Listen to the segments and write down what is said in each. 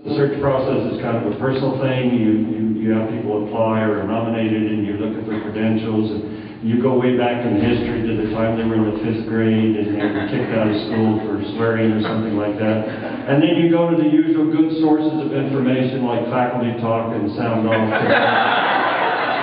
The search process is kind of a personal thing. You, you, you have people apply or are nominated and you're looking for credentials. And you go way back in history to the time they were in the fifth grade and they were kicked out of school for swearing or something like that. And then you go to the usual good sources of information like faculty talk and sound off.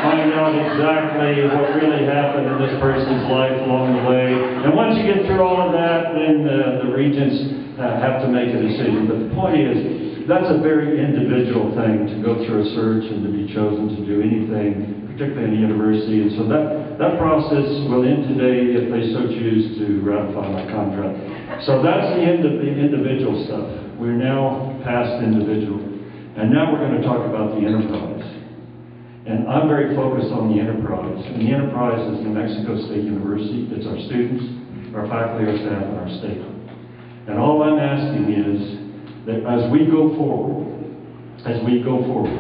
Find out exactly what really happened in this person's life along the way. And once you get through all of that, then uh, the regents uh, have to make a decision. But the point is, that's a very individual thing to go through a search and to be chosen to do anything, particularly in a university. And so that, that process will end today if they so choose to ratify my contract. So that's the end of the individual stuff. We're now past individual. And now we're going to talk about the enterprise. And I'm very focused on the enterprise. And the enterprise is New Mexico State University. It's our students, our faculty, our staff, and our state. And all I'm asking is that as we go forward, as we go forward,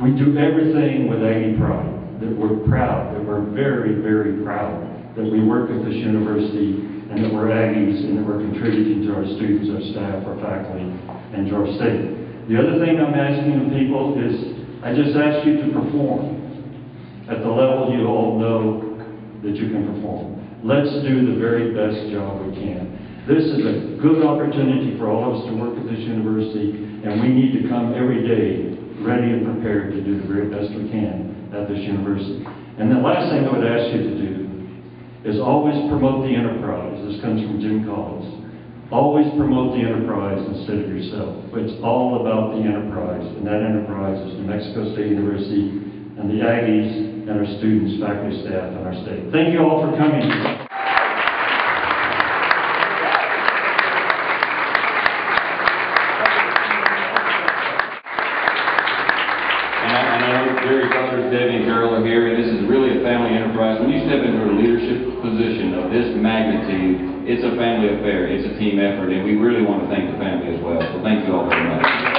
we do everything with Aggie pride, that we're proud, that we're very, very proud that we work at this university and that we're Aggies and that we're contributing to our students, our staff, our faculty, and to our state. The other thing I'm asking of people is, I just ask you to perform at the level you all know that you can perform. Let's do the very best job we can. This is a good opportunity for all of us to work at this university, and we need to come every day ready and prepared to do the very best we can at this university. And the last thing I would ask you to do is always promote the enterprise. This comes from Jim Collins. Always promote the enterprise instead of yourself. It's all about the enterprise, and that enterprise is New Mexico State University and the Aggies and our students, faculty, staff, and our state. Thank you all for coming. And I, and I know Daughters, Debbie and Carol are here, and this is really a family enterprise. When you step into a leadership position of this magnitude, it's a family affair, it's a team effort, and we really want to thank the family as well. So thank you all very much.